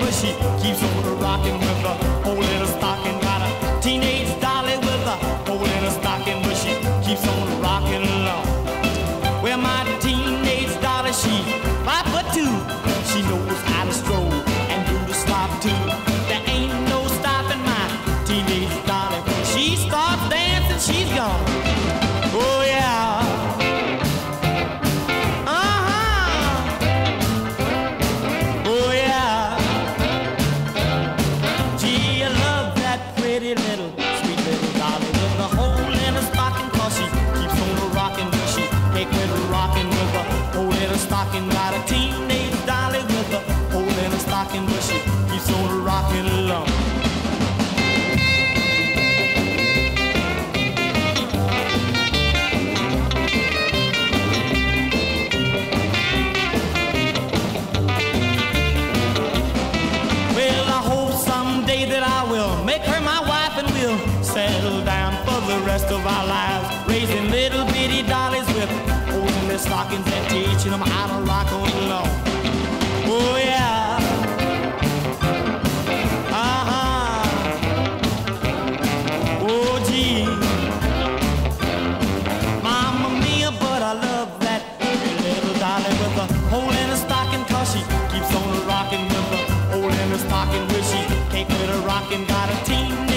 but she keeps on rocking with a hole in her stocking. Got a teenage dolly with a hole in her stocking, but she keeps on rocking along. Well, my teenage dolly, she five foot two. She knows how to stroll and do the stop too. There ain't no stopping my teenage dolly. She starts dancing, she's gone. talking about a teenage dolly with a hole in stocking, but she keeps on rocking along. Well, I hope someday that I will make her my wife and we'll settle down for the rest of our lives. Stockings and teaching them how to rock on along. Oh yeah. Uh-huh. Oh gee. Mamma mia, but I love that little with a hole in her she keeps on rocking with hole in her stocking where she can't quit her rocking. Got a teeth